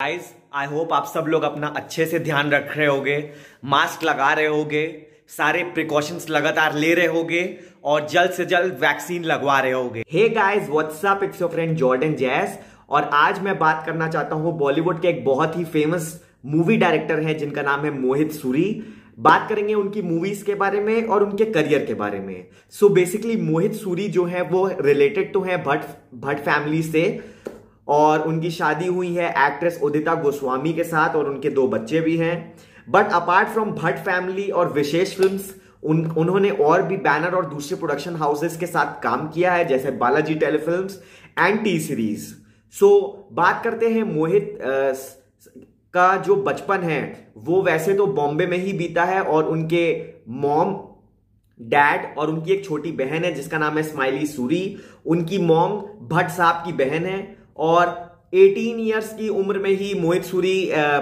Guys I hope आप सब लोग अपना अच्छे से ध्यान रख रहे होगे मास्क लगा रहे होगे, सारे प्रिकॉशंस लगातार ले रहे होगे, और जल्द से जल्द वैक्सीन लगवा रहे होगे। Hey guys whatsapp it's your friend Jordan Jace और आज मैं बात करना चाहता हूँ बॉलीवुड के एक बहुत ही फ़ेमस मूवी डायरेक्टर हैं, जिनका नाम है मोहित सूरी। बात करेंगे उनकी मूवीज़ के बारे में और उनके करियर के बारे में। सो बेसिकली मोहित सूरी जो है, वो रिलेटेड तो है भट्ट भट्ट फैमिली से। और उनकी शादी हुई है एक्ट्रेस उदिता गोस्वामी के साथ और उनके दो बच्चे भी हैं। But apart from Bhatt family और विशेष फिल्म्स उन उन्होंने और भी बैनर और दूसरे प्रोडक्शन हाउसेस के साथ काम किया है जैसे Balaji telefilms and T series so बात करते हैं मोहित आ, का जो बचपन है वो वैसे तो बॉम्बे में ही बीता है और उनके मॉम डैड और उनकी एक छोटी बहन है जिसका नाम है स्माइली सूरी। उनकी मॉम भट्ट साहब की बहन है और 18 इयर्स की उम्र में ही मोहित सूरी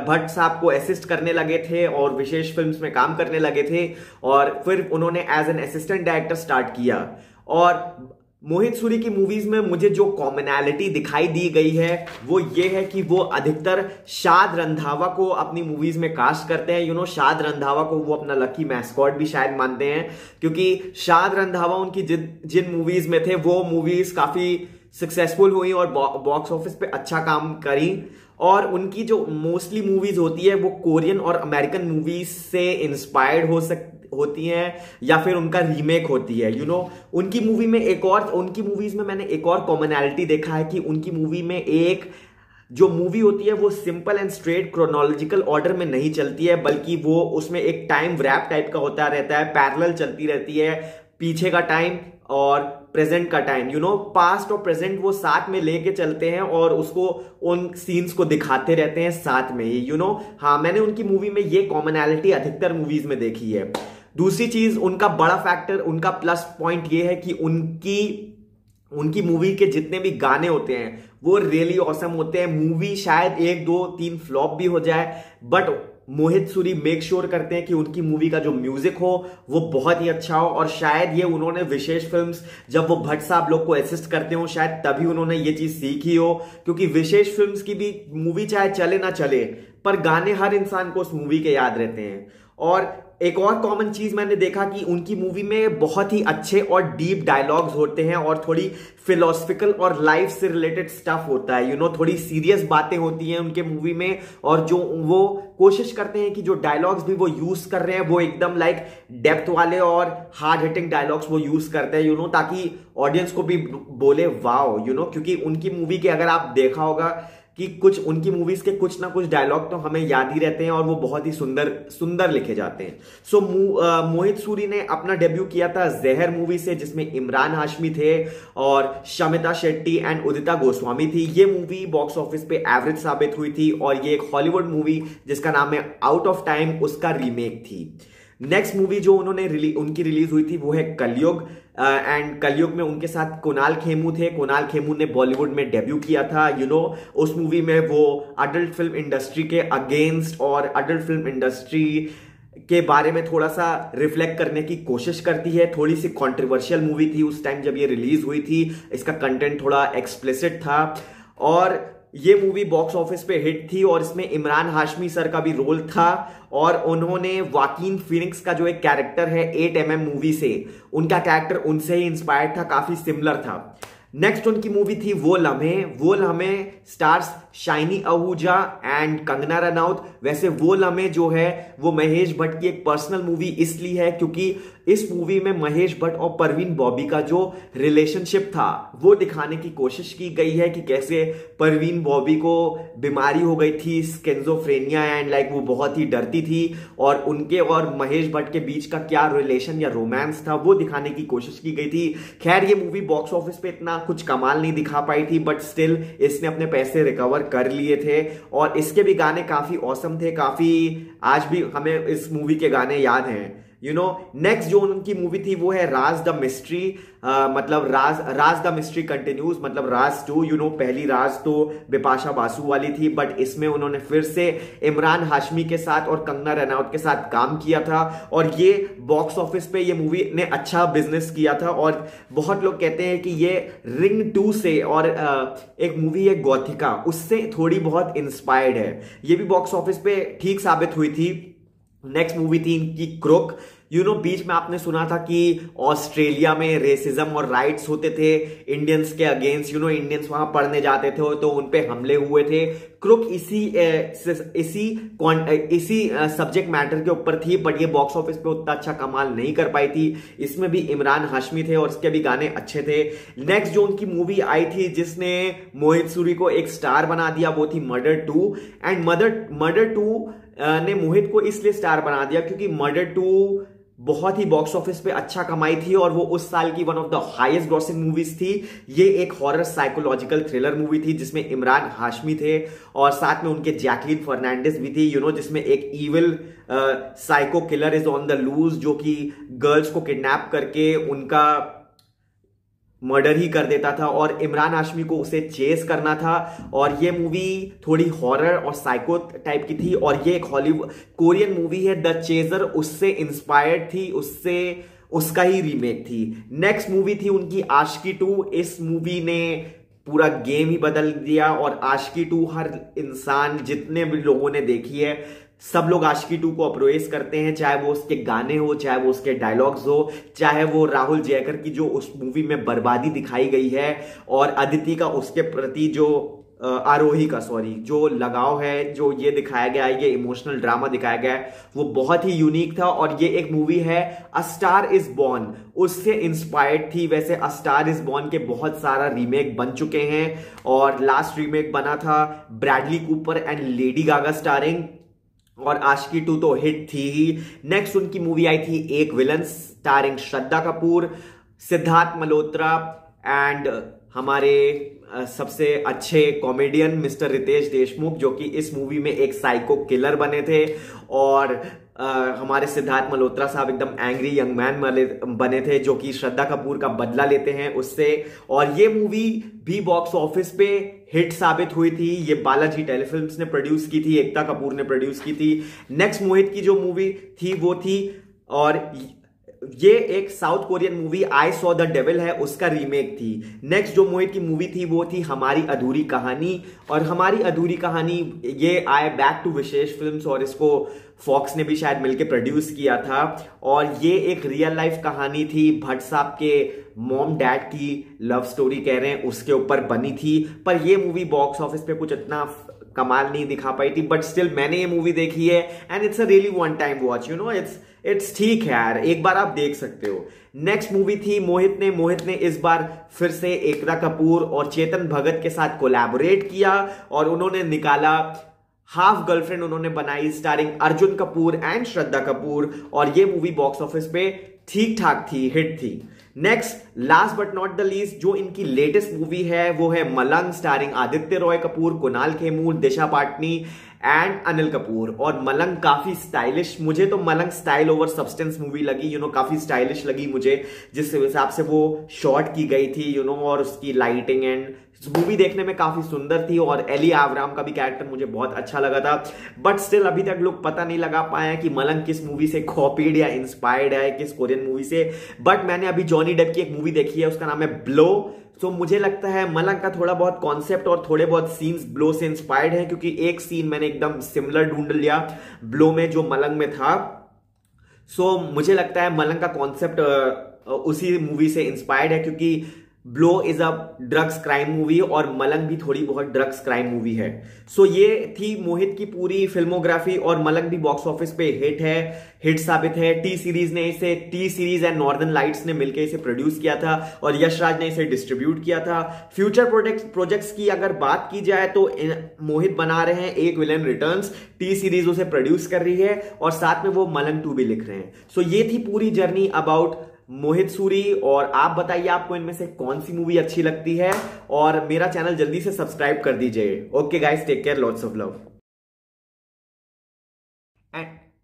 भट्ट साहब को असिस्ट करने लगे थे और विशेष फिल्म्स में काम करने लगे थे और फिर उन्होंने as an assistant director start किया। और मोहित सूरी की मूवीज़ में मुझे जो कॉमनैलिटी दिखाई दी गई है, वो ये है कि वो अधिकतर शाद रंधावा को अपनी मूवीज़ में कास्ट करते हैं। यू नो शाद रंधावा को वो अपना लकी मैस्कॉट भी शायद मानते हैं, क्योंकि शाद रंधावा उनकी जिन जिन मूवीज़ में थे, वो मूवीज़ काफ़ी सक्सेसफुल हुई और बॉक्स ऑफ़िस पे अच्छा काम करी। और उनकी जो मोस्टली मूवीज़ होती है वो कोरियन और अमेरिकन मूवीज़ से इंस्पायर्ड हो सक होती हैं या फिर उनका रीमेक होती है यू you नो know, उनकी मूवी में एक और उनकी मूवीज़ में मैंने एक और कॉमनैलिटी देखा है कि उनकी मूवी में एक जो मूवी होती है वो simple and straight chronological order में नहीं चलती है बल्कि वो उसमें एक टाइम रैप टाइप का होता रहता है पैरेलल चलती रहती है पीछे का टाइम और प्रेजेंट का टाइम यू नो पास्ट और प्रेजेंट वो साथ में लेके चलते हैं और उसको, उन सीन्स को दिखाते रहते हैं साथ में ही यू नो हाँ मैंने उनकी मूवी में ये कॉमनैलिटी अधिकतर मूवीज़ में देखी है। दूसरी चीज़, उनका बड़ा फैक्टर उनका प्लस पॉइंट ये है कि उनकी उनकी मूवी के जितने भी गाने होते हैं, वो रियली really ऑसम होते हैं। मूवी शायद एक, दो, तीन फ्लॉप भी हो जाए but Mohit Suri make sure करते हैं कि उनकी मूवी का जो म्यूज़िक हो, वो बहुत ही अच्छा हो और शायद ये उन्होंने विशेष फिल्म्स जब वो भट्ट साहब लोग को असिस्ट करते हो, शायद तभी उन्होंने ये चीज़ सीखी हो। क्योंकि विशेष फिल्म्स की भी मूवी चाहे चले ना चले, पर गाने हर इंसान को उस मूवी के याद रहते हैं। और एक और कॉमन चीज़ मैंने देखा कि उनकी मूवी में बहुत ही अच्छे और डीप डायलॉग्स होते हैं और थोड़ी फिलोसफिकल और लाइफ से रिलेटेड स्टफ़ होता है। यू you नो know, थोड़ी सीरियस बातें होती हैं उनके मूवी में और जो वो कोशिश करते हैं कि जो डायलॉग्स भी वो यूज़ कर रहे हैं वो एकदम लाइक डेप्थ वाले और हार्ड हिटिंग डायलॉग्स वो यूज़ करते हैं यू नो ताकि ऑडियंस को भी बोले वाओ यू नो क्योंकि उनकी मूवी के अगर आप देखा होगा कि कुछ उनकी मूवीज़ के कुछ ना कुछ डायलॉग तो हमें याद ही रहते हैं और वो बहुत ही सुंदर सुंदर लिखे जाते हैं। सो so, मोहित सूरी ने अपना डेब्यू किया था जहर मूवी से जिसमें इमरान हाशमी थे और शमिता शेट्टी एंड उदिता गोस्वामी थी। ये मूवी बॉक्स ऑफ़िस पे एवरेज साबित हुई थी और ये एक हॉलीवुड मूवी जिसका नाम है आउट ऑफ़ टाइम उसका रीमेक थी। नेक्स्ट मूवी जो उन्होंने रिली, उनकी रिलीज़ हुई थी वो है कलयुग। एंड कलयुग में उनके साथ कुणाल खेमू थे। कुणाल खेमू ने बॉलीवुड में डेब्यू किया था यू you नो know, उस मूवी में वो अडल्ट फ़िल्म इंडस्ट्री के अगेंस्ट और अडल्ट फ़िल्म इंडस्ट्री के बारे में थोड़ा सा रिफ्लेक्ट करने की कोशिश करती है। थोड़ी सी कॉन्ट्रोवर्शियल मूवी थी उस टाइम जब ये रिलीज़ हुई थी। इसका कंटेंट थोड़ा एक्सप्लिसिट था। और ये मूवी बॉक्स ऑफ़िस पे हिट थी और इसमें इमरान हाशमी सर का भी रोल था और उन्होंने वाकिन फिनिक्स का जो एक कैरेक्टर है एट एम एम मूवी से, उनका कैरेक्टर उनसे ही इंस्पायर्ड था, काफ़ी सिमिलर था। नेक्स्ट उनकी मूवी थी वो लम्हे। Woh Lamhe stars Shiney Ahuja and Kangana Ranaut. वैसे वो लम्हे जो है, वो महेश भट्ट की एक पर्सनल मूवी इसलिए है क्योंकि इस मूवी में महेश भट्ट और परवीन बॉबी का जो रिलेशनशिप था, वो दिखाने की कोशिश की गई है कि कैसे परवीन बॉबी को बीमारी हो गई थी स्केंजोफ्रेनिया एंड लाइक वो बहुत ही डरती थी और उनके और महेश भट्ट के बीच का क्या रिलेशन या रोमांस था, वो दिखाने की कोशिश की गई थी। खैर, ये मूवी बॉक्स ऑफ़िस पे इतना कुछ कमाल नहीं दिखा पाई थी बट स्टिल इसने अपने पैसे रिकवर कर लिए थे और इसके भी गाने काफ़ी औसम थे, काफ़ी आज भी हमें इस मूवी के गाने याद हैं। यू नो नेक्स्ट जो उनकी मूवी थी वो है राज द मिस्ट्री मतलब Raaz Raaz the mystery continues मतलब राज टू यू नो पहली राज तो बिपाशा बासु वाली थी बट इसमें उन्होंने फिर से इमरान हाशमी के साथ और कंगना रनौत के साथ काम किया था, और ये बॉक्स ऑफ़िस पे ये मूवी ने अच्छा बिज़नेस किया था, और बहुत लोग कहते हैं कि ये रिंग टू से और एक मूवी है गौथिका उससे थोड़ी बहुत इंस्पायर्ड है। ये भी बॉक्स ऑफ़िस पे ठीक साबित हुई थी। नेक्स्ट मूवी थी इनकी क्रोक यू नो बीच में आपने सुना था कि ऑस्ट्रेलिया में रेसिज्म और राइट्स होते थे इंडियंस के अगेंस्ट यू नो इंडियंस वहाँ पढ़ने जाते थे तो उन पे हमले हुए थे। क्रुक इसी इसी इसी सब्जेक्ट मैटर के ऊपर थी बट ये बॉक्स ऑफ़िस पे उतना अच्छा कमाल नहीं कर पाई थी। इसमें भी इमरान हाशमी थे और इसके भी गाने अच्छे थे। नेक्स्ट जो उनकी मूवी आई थी, जिसने मोहित सूरी को एक स्टार बना दिया, वो थी murder two and murder murder two ने मोहित को इसलिए स्टार बना दिया क्योंकि मर्डर टू बहुत ही बॉक्स ऑफ़िस पे अच्छा कमाई थी और वो उस साल की one of the highest grossing movies थी। ये एक हॉरर साइकोलॉजिकल थ्रिलर मूवी थी जिसमें इमरान हाशमी थे और साथ में उनके जैकलीन फर्नांडिस भी थी यू you नो know, जिसमें एक evil psycho killer is on the loose जो कि गर्ल्स को किडनैप करके उनका मर्डर ही कर देता था और इमरान हाशमी को उसे चेस करना था। और ये मूवी थोड़ी हॉरर और साइको टाइप की थी और ये एक हॉलीवुड कोरियन मूवी है द चेजर उससे इंस्पायर्ड थी, उससे, उसका ही रीमेक थी। नेक्स्ट मूवी थी उनकी आशकी टू इस मूवी ने पूरा गेम ही बदल दिया और आशकी टू हर इंसान जितने भी लोगों ने देखी है सब लोग आशिकी टू को अप्रोएस करते हैं, चाहे वो उसके गाने हो, चाहे वो उसके डायलॉग्स हो, चाहे वो राहुल जयकर की जो उस मूवी में बर्बादी दिखाई गई है और अदिति का उसके प्रति जो आरोही का सॉरी जो लगाव है, जो ये दिखाया गया है ये इमोशनल ड्रामा दिखाया गया है वो बहुत ही यूनिक था और ये एक मूवी है अ स्टार इज़ बॉर्न उससे इंस्पायर्ड थी, वैसे अ स्टार इज़ बॉर्न के बहुत सारा रीमेक बन चुके हैं और लास्ट रीमेक बना था Bradley Cooper and Lady Gaga starring और आशिकी टू तो हिट थी। ही नेक्स्ट उनकी मूवी आई थी Ek villain starring Shraddha Kapoor, Siddharth Malhotra and हमारे सबसे अच्छे कॉमेडियन मिस्टर रितेश देशमुख, जो कि इस मूवी में एक साइको किलर बने थे। और आ, हमारे सिद्धार्थ मल्होत्रा साहब एकदम एंग्री यंग मैन बने थे जो कि श्रद्धा कपूर का बदला लेते हैं उससे। और ये मूवी भी बॉक्स ऑफ़िस पे हिट साबित हुई थी। ये बालाजी टेलीफिल्म्स ने प्रोड्यूस की थी एकता कपूर ने प्रोड्यूस की थी। नेक्स्ट मोहित की जो मूवी थी वो थी और ये एक South Korean movie I saw the devil है, उसका रीमेक थी। नेक्स्ट जो मोहित की मूवी थी, वो थी हमारी अधूरी कहानी। और हमारी अधूरी कहानी, ये आए बैक टू विशेष फिल्म्स और इसको फॉक्स ने भी शायद मिलकर प्रोड्यूस किया था। और ये एक रियल लाइफ कहानी थी। भट्ट साहब के मॉम डैड की लव स्टोरी कह रहे हैं, उसके ऊपर बनी थी। पर ये मूवी बॉक्स ऑफ़िस पे कुछ इतना कमाल नहीं दिखा पाई थी। बट स्टिल मैंने ये मूवी देखी है and it's a really one time watch you know it's it's ठीक है यार, एक बार आप देख सकते हो। नेक्स्ट मूवी थी मोहित ने मोहित ने इस बार फिर से एकता कपूर और चेतन भगत के साथ कोलैबोरेट किया और उन्होंने निकाला। हाफ़ गर्लफ्रेंड उन्होंने बनाई स्टारिंग अर्जुन कपूर एंड श्रद्धा कपूर और ये मूवी बॉक्स ऑफ़िस पे ठीक ठाक थी हिट थी। Next last but not the least जो इनकी लेटेस्ट मूवी है, वो है मलंग स्टारिंग आदित्य रॉय कपूर, कुणाल खेमूर, दिशा पाटनी एंड अनिल कपूर और मलंग काफ़ी स्टाइलिश मुझे तो Malang style over substance movie लगी यू नो काफ़ी स्टाइलिश लगी मुझे जिस हिसाब से वो शॉट की गई थी यू नो और उसकी लाइटिंग एंड मूवी देखने में काफ़ी सुंदर थी और एली आवराम का भी कैरेक्टर मुझे बहुत अच्छा लगा था। बट स्टिल अभी तक लोग पता नहीं लगा पाए हैं कि मलंग किस मूवी से कॉपीड या इंस्पायर्ड है, किस कोरियन मूवी से। बट मैंने अभी जॉनी डेप की एक मूवी देखी है, उसका नाम है ब्लो सो मुझे लगता है मलंग का थोड़ा बहुत कॉन्सेप्ट और थोड़े बहुत सीन्स ब्लो से इंस्पायर्ड है, क्योंकि एक सीन मैंने एकदम सिमिलर ढूंढ लिया ब्लो में, जो मलंग में था। सो मुझे लगता है मलंग का कॉन्सेप्ट उसी मूवी से इंस्पायर्ड है, क्योंकि Blow is a drugs crime movie और मलंग भी थोड़ी बहुत ड्रग्स क्राइम मूवी है। सो so, ये थी मोहित की पूरी फिल्मोग्राफी और मलंग भी बॉक्स ऑफ़िस पे हिट है हिट साबित है। टी सीरीज़ ने इसे T series and Northern Lights ने मिलकर इसे प्रोड्यूस किया था और यशराज ने इसे डिस्ट्रीब्यूट किया था। फ्यूचर प्रोजेक्ट प्रोजेक्ट्स की अगर बात की जाए तो मोहित बना रहे हैं Ek villain return T series उसे प्रोड्यूस कर रही है और साथ में वो मलंग टू भी लिख रहे हैं। सो so, ये थी पूरी जर्नी अबाउट मोहित सूरी और आप बताइए आपको इनमें से कौन सी मूवी अच्छी लगती है और मेरा चैनल जल्दी से सब्सक्राइब कर दीजिए। Okay guys take care lots of love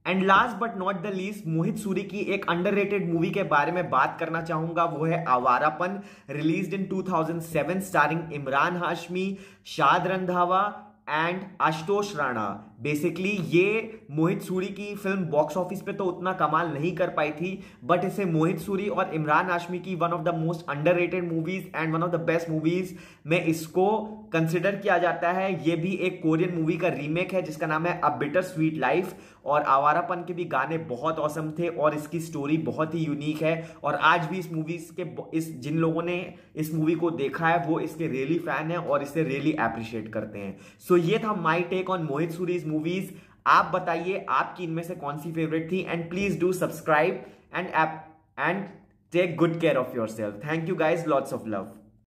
and last but not the least Mohit Suri की एक अंडररेटेड मूवी के बारे में बात करना चाहूँगा, वो है Awarapan released in 2007 starring Emraan Hashmi, Shaad Randhawa and Ashutosh Rana basically ये मोहित सूरी की फ़िल्म बॉक्स ऑफ़िस पे तो उतना कमाल नहीं कर पाई थी बट इसे मोहित सूरी और इमरान हाशमी की one of the most underrated movies and one of the best movies में इसको कंसिडर किया जाता है। ये भी एक कोरियन मूवी का रीमेक है जिसका नाम है अ बिटर स्वीट लाइफ और आवारापन के भी गाने बहुत औसम थे और इसकी स्टोरी बहुत ही यूनिक है। और आज भी इस मूवीज़ के इस जिन लोगों ने इस मूवी को देखा है वो इसके रियली फ़ैन है और इसे रियली अप्रिशिएट करते हैं। सो so, ये था my take on Mohit Suri's movies आप बताइए, आपकी इनमें से कौन सी फेवरेट थी? And please do subscribe and and take good care of yourself thank you guys lots of love